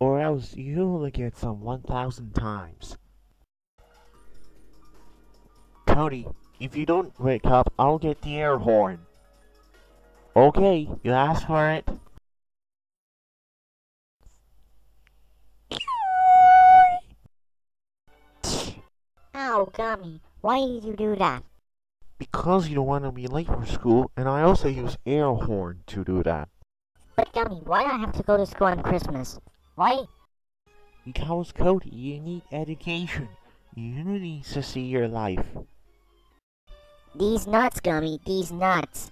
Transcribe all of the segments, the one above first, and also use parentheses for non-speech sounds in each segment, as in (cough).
or else you'll get some 1,000 times. Cody, if you don't wake up, I'll get the air horn. Okay, you asked for it. Ow, Gummy, why did you do that? Because you don't want to be late for school, and I also use air horn to do that. But Gummy, why do I have to go to school on Christmas? Why? Because Cody, you need education. You need to see your life. These nuts, Gummy, these nuts.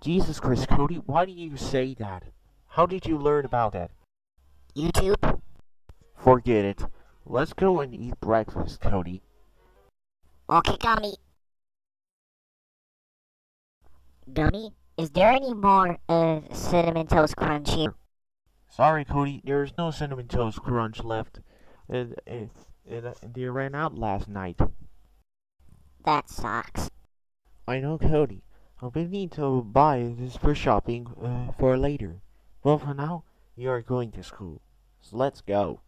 Jesus Christ, Cody, why do you say that? How did you learn about that? YouTube? Forget it. Let's go and eat breakfast, Cody. Okay, Gummy. Gummy, is there any more uh, Cinnamon Toast Crunch here? Sorry, Cody, there's no Cinnamon Toast Crunch left. It, it, it, they ran out last night. That sucks. I know, Cody. We need to buy this for shopping uh, for later. Well, for now, you are going to school. So let's go.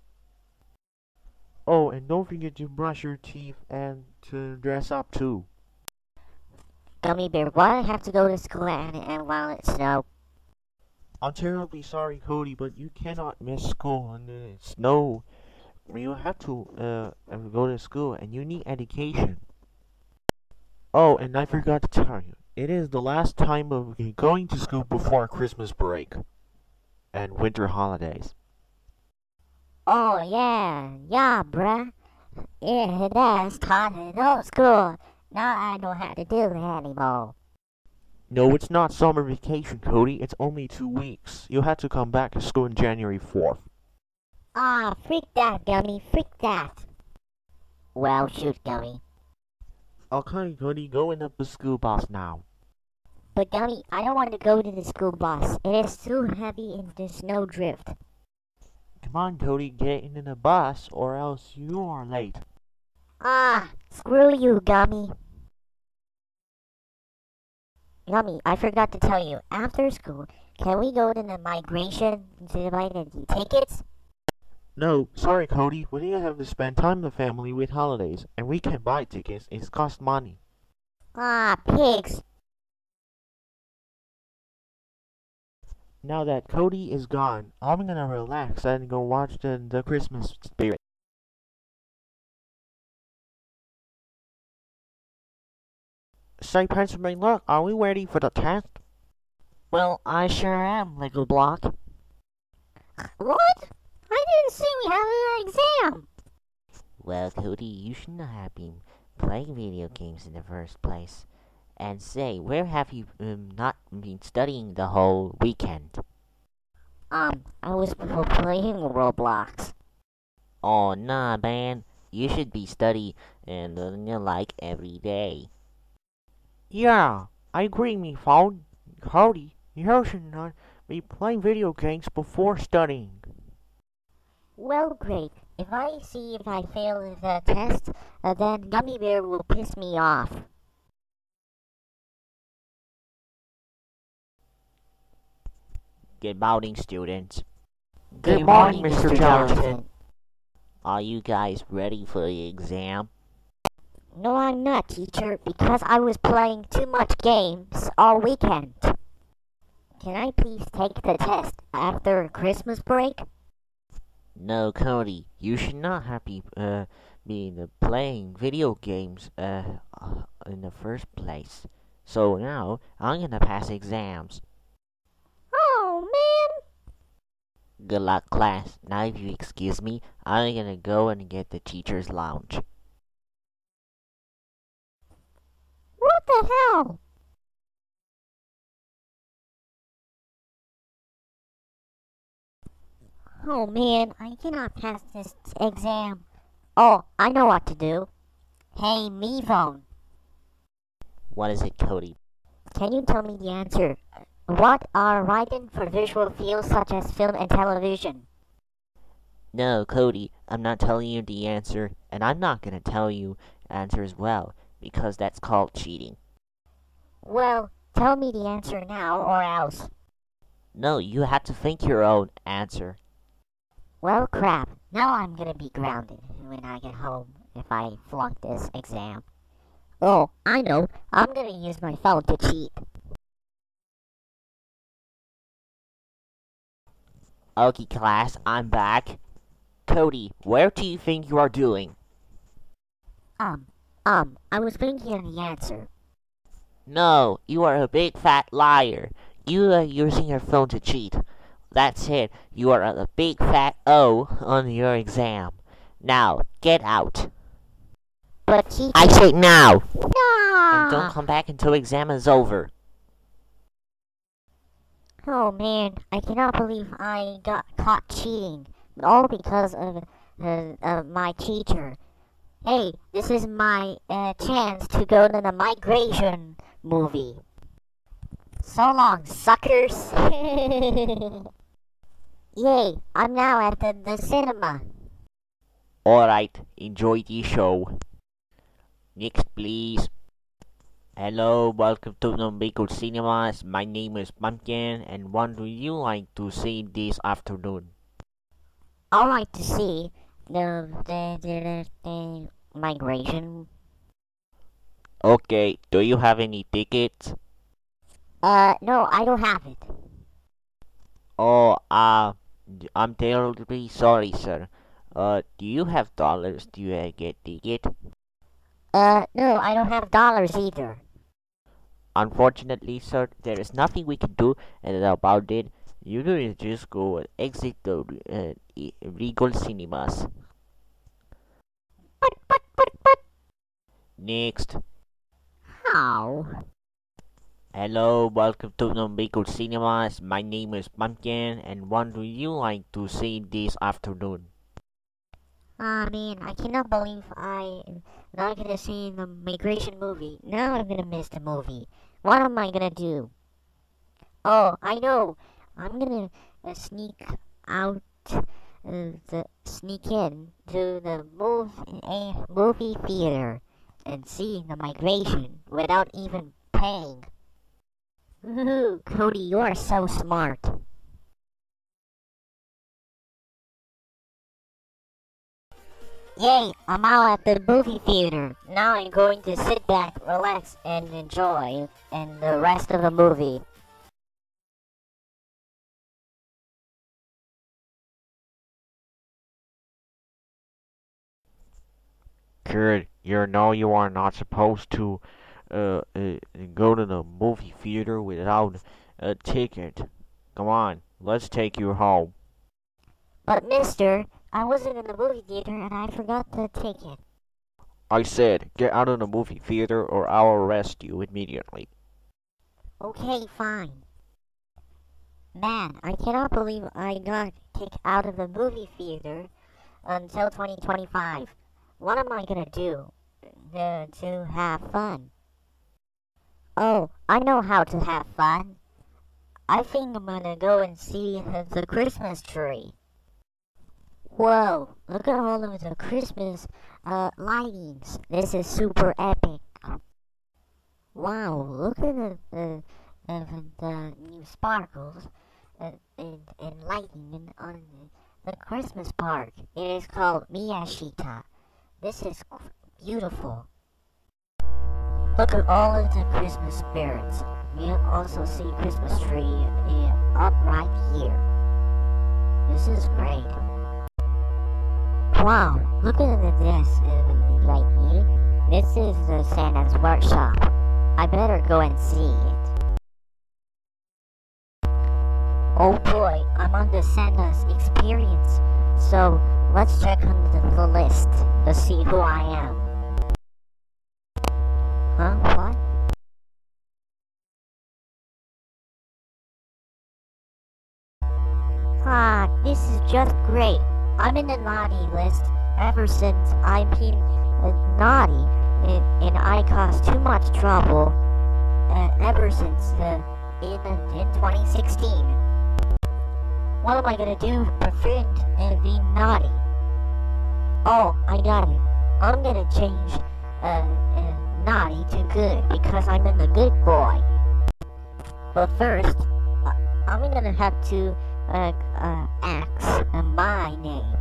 Oh, and don't forget to brush your teeth and to dress up too. Gummy Bear, why do I have to go to school and, and while it's snow? I'm terribly sorry, Cody, but you cannot miss school in the snow. You have to uh, go to school, and you need education. Oh, and I forgot to tell you, it is the last time of going to school before Christmas break and winter holidays. Oh, yeah, yeah, bruh. Yeah, that's time to go to school. Now I don't have to do that anymore. No, it's not summer vacation, Cody. It's only two weeks. You had to come back to school on January 4th. Ah, freak that, Gummy, freak that. Well, shoot, Gummy. Okay, Cody, go in the school bus now. But Gummy, I don't want to go to the school bus. It is too heavy in the snowdrift. Come on, Cody, get in the bus, or else you are late. Ah, screw you, Gummy. Gummy, I forgot to tell you, after school, can we go to the migration to buy the tickets? No, sorry, Cody. We didn't have to spend time with the family with holidays, and we can buy tickets. It costs money. Ah, pigs. Now that Cody is gone, I'm gonna relax and go watch the, the Christmas spirit. Say, Pennsylvania, look, are we ready for the test? Well, I sure am, Lego Block. What? I didn't see we had an exam. Well, Cody, you shouldn't have been playing video games in the first place. And say, where have you um, not been studying the whole weekend? Um, I was playing Roblox. Oh, nah, man. You should be studying and learning like every day. Yeah, I agree, me phone. Cody, you should not be playing video games before studying. Well, great. If I see if I fail the test, uh, then Gummy Bear will piss me off. Good morning, students. Good morning, Mr. Johnson. Are you guys ready for the exam? No, I'm not, teacher, because I was playing too much games all weekend. Can I please take the test after Christmas break? No, Cody. You should not have be uh been playing video games uh uh, in the first place. So now I'm gonna pass exams. Oh, man! Good luck, class. Now, if you excuse me, I'm gonna go and get the teacher's lounge. The hell? Oh man, I cannot pass this exam. Oh, I know what to do. Hey, me phone, What is it, Cody? can you tell me the answer? What are written for visual fields such as film and television? No, Cody, I'm not telling you the answer, and I'm not gonna tell you the answer as well, because that's called cheating. Well, tell me the answer now or else. No, you have to think your own answer. Well, crap. Now I'm gonna be grounded when I get home if I flunk this exam. Oh, I know. I'm gonna use my phone to cheat. Okay, class, I'm back. Cody, where do you think you are doing? Um, um, I was thinking of the answer. No, you are a big fat liar. You are using your phone to cheat. That's it. You are a big fat O on your exam. Now, get out. But teacher. I say now. No! And don't come back until exam is over. Oh man, I cannot believe I got caught cheating. All because of, uh, of my teacher. Hey, this is my uh, chance to go to the migration movie. So long, suckers! (laughs) Yay, I'm now at the, the cinema. Alright, enjoy the show. Next, please. Hello, welcome to the Maple Cinemas. My name is Pumpkin, and what would you like to see this afternoon? I'd like to see the the, the, the migration. Okay, do you have any tickets? Uh, no, I don't have it. Oh, uh, I'm terribly sorry, sir. Uh, do you have dollars to uh, get ticket? Uh, no, I don't have dollars either. Unfortunately, sir, there is nothing we can do about it. You can just go and exit the uh, Regal Cinemas. Next. how? Hello, welcome to Maple Cinemas. My name is Pumpkin, and what would you like to see this afternoon? Ah man, I cannot believe I'm not gonna see the migration movie. Now I'm gonna miss the movie. What am I gonna do? Oh, I know. I'm gonna uh, sneak out, uh, the sneak in to the move a movie theater and seeing the migration without even paying. Ooh, Cody, you are so smart. Yay, I'm out at the movie theater. Now I'm going to sit back, relax, and enjoy and the rest of the movie. Kid, you know you are not supposed to uh, uh, go to the movie theater without a ticket. Come on, let's take you home. But mister, I wasn't in the movie theater and I forgot the ticket. I said, get out of the movie theater or I'll arrest you immediately. Okay, fine. Man, I cannot believe I got kicked out of the movie theater until 2025. What am I gonna do uh, to have fun? Oh, I know how to have fun. I think I'm gonna go and see the Christmas tree. Whoa, look at all of the Christmas uh, lightings. This is super epic. Wow, look at the, the, the, the new sparkles uh, and, and lightning in, on the Christmas park. It is called Miyashita. This is beautiful. Look at all of the Christmas spirits. You also see Christmas tree up right here. This is great. Wow, look at this uh, right here. This is the Santa's workshop. I better go and see it. Oh boy, I'm on the Santa's experience. So let's check on the, the list to see who I am. Huh? What? Ah, this is just great. I'm in the naughty list ever since I've been uh, naughty and, and I caused too much trouble uh, ever since the in, in 2016. What am I gonna do to prevent uh, being naughty? Oh, I got it. I'm gonna change uh, uh, naughty to good because I'm in the good boy. But first, I- I'm gonna have to uh, uh, axe uh, my name.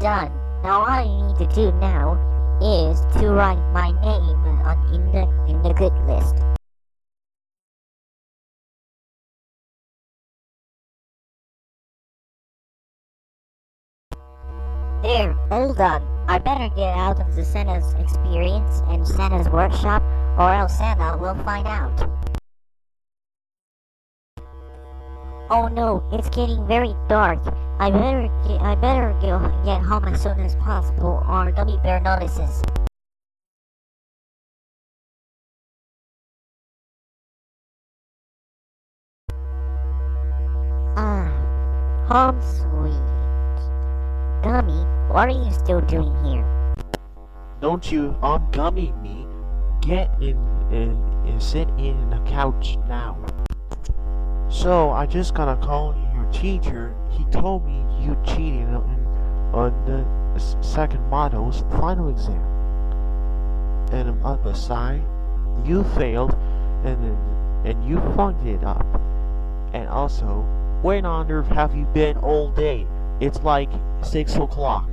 Done. Now all I need to do now is to write my name on in the in the good list. There, all done. I better get out of the Santa's experience and Santa's workshop, or else Santa will find out. Oh no, it's getting very dark. I better get, I better go, get home as soon as possible, or Gummy Bear notices. Ah, home. Gummy, what are you still doing here? Don't you ungummy me. Get in and, sit in the couch now. So I just gotta call your teacher. He told me you cheated on, on the second model's final exam. And on the side, you failed, and and you funked it up. And also, where on earth have you been all day? It's like six o'clock.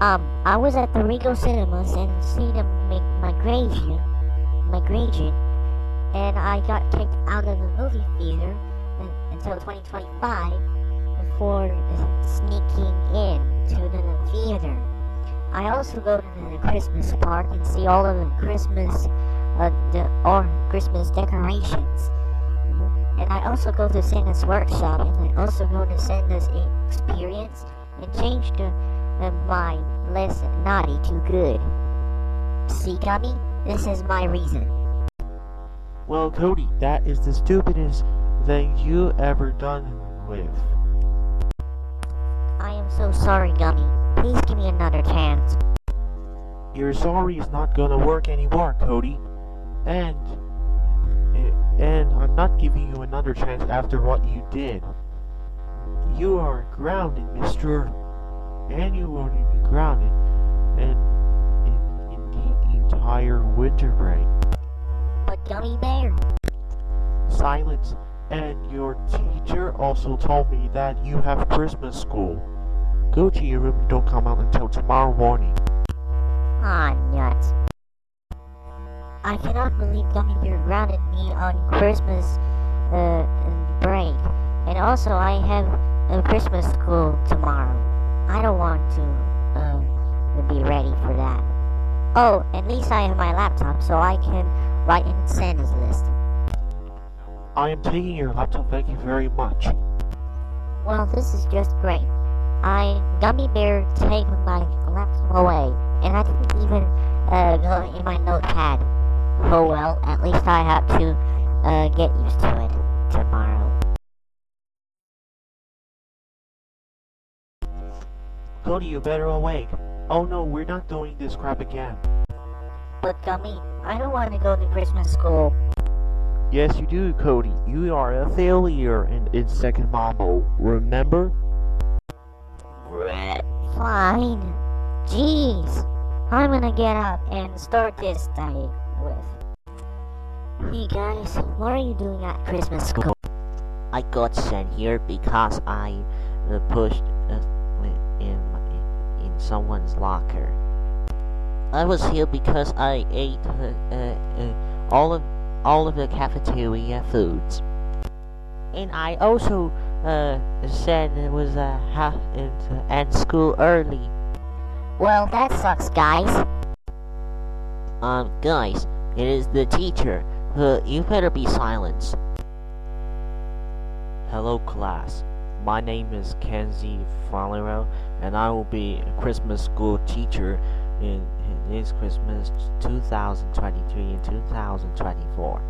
Um, I was at the Regal Cinemas and see the mi- migration, migration, and I got kicked out of the movie theater until 2025 before sneaking in to the theater. I also go to the Christmas park and see all of the Christmas, uh, the, or Christmas decorations. And I also go to Santa's workshop and I also go to Santa's experience and change the uh, my less naughty to good. See, Gummy? This is my reason. Well, Cody, that is the stupidest thing you ever done with. I am so sorry, Gummy. Please give me another chance. Your sorry is not gonna work anymore, Cody. And not giving you another chance after what you did. You are grounded, Mister. And you will be grounded in, in, in the entire winter break. But Gummy Bear, Silence. And your teacher also told me that you have Christmas school. Go to your room and don't come out until tomorrow morning. ah nuts. I cannot believe Gummy Bear grounded me on Christmas uh, break. And also, I have a Christmas school tomorrow. I don't want to uh, be ready for that. Oh, at least I have my laptop so I can write in Santa's list. I am taking your laptop, thank you very much. Well, this is just great. I Gummy Bear take my laptop away, and I didn't even uh, go in my notepad. Oh well, at least I have to uh, get used to it tomorrow. Cody, you better awake. Oh no, we're not doing this crap again. But Gummy, I don't want to go to Christmas school. Yes, you do, Cody. You are a failure in, in second mambo. Remember? Fine. Jeez. I'm gonna get up and start this day with. Hey guys, what are you doing at Christmas school? I got sent here because I uh, pushed uh, in in someone's locker. I was here because I ate uh, uh, uh, all of all of the cafeteria foods, and I also uh, said it was uh, ha- and, uh, and school early. Well, that sucks, guys. Um, guys, it is the teacher. Uh, you better be silenced. Hello, class. My name is Kenzie Falero, and I will be a Christmas school teacher in, in this Christmas 2023 and 2024.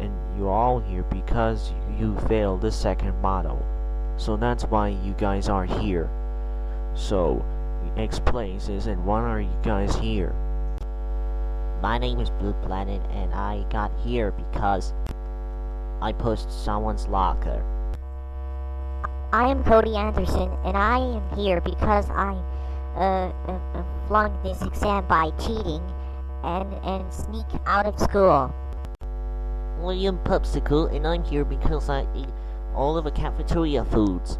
And you're all here because you failed the second model. So that's why you guys are here. So, explains this and why are you guys here? My name is Blue Planet, and I got here because I pushed someone's locker. I am Cody Anderson, and I am here because I uh, uh, uh, flunked this exam by cheating, and and sneak out of school. William Popsicle, and I'm here because I ate all of the cafeteria foods.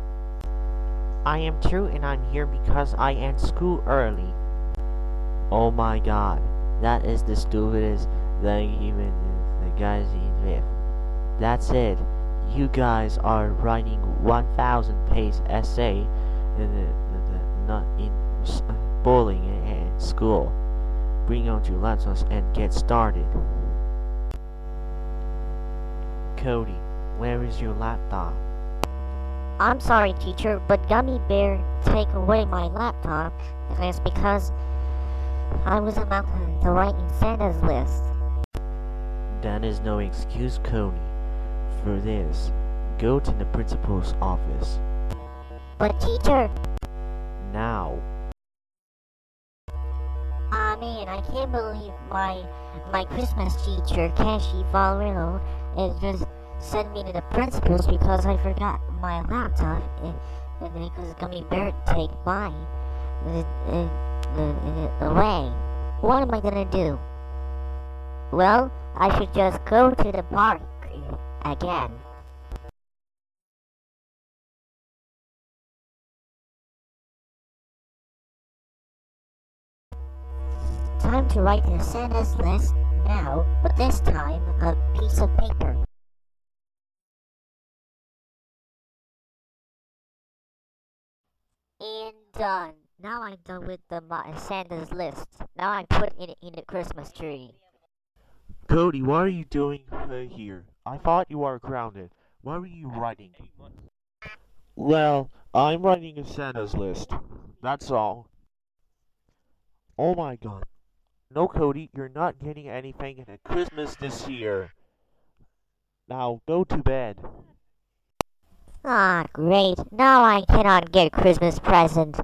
I am True, and I'm here because I end school early. Oh my god, that is the stupidest thing even the guys eat with. That's it. You guys are writing 1,000 page essay in the, the, the, not in bowling and school. Bring out your laptops and get started. Cody, where is your laptop? I'm sorry, teacher, but Gummy Bear take away my laptop. And it's because I was about to, write in Santa's list. That is no excuse, Cody. For this, go to the principal's office. But teacher, Now. ah man, I can't believe my my Christmas teacher, Kashi Valrino, is just sent me to the principal's because I forgot my laptop and, and because Gummy Bear take mine the, the, Eh, eh, away. What am I gonna do? Well, I should just go to the park eh, again. Time to write the Santa's list now, but this time a piece of paper. And done. Now I'm done with the my Santa's list. Now I put it in the Christmas tree. Cody, what are you doing uh, here? I thought you were grounded. What were you writing? Well, I'm writing a Santa's list. That's all. Oh my god. No, Cody, you're not getting anything at Christmas this year. Now, go to bed. Ah, great. Now I cannot get Christmas present.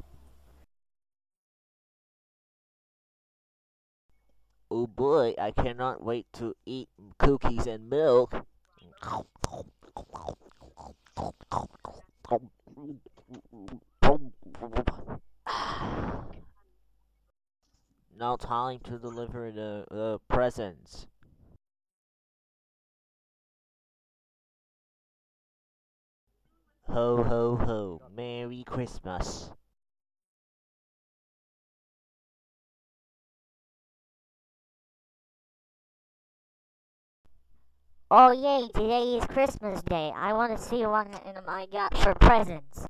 Oh boy, I cannot wait to eat cookies and milk. Now time to deliver the, the presents. Ho ho ho, Merry Christmas. Oh yay, today is Christmas Day. I want to see what I got for presents.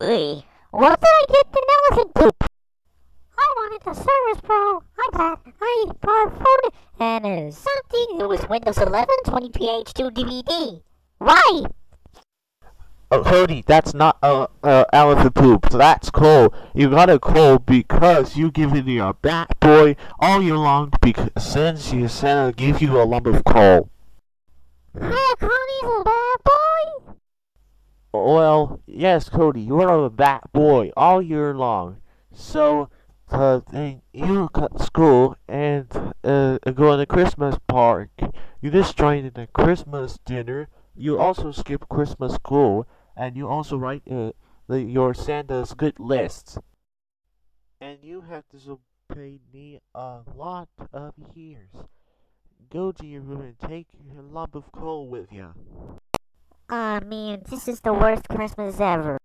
Hey, what did I get an elephant poop? I wanted the Surface Pro iPad, iPod phone, and something. It was Windows 11 20ph2 DVD. Why? Oh, Cody, that's not uh, uh, elephant poop. That's coal. You got a coal because you given your bat boy all year long because since you Santa give you a lump of coal. Connie's a bad boy. Well, yes, Cody, you're a bat boy all year long. So, uh, you cut school and uh, go to the Christmas park. You just joined in the Christmas dinner. You also skip Christmas school, and you also write uh, the, your Santa's good lists. And you have disobeyed me a lot of years. Go to your room and take your lump of coal with you. Ah man, this is the worst Christmas ever.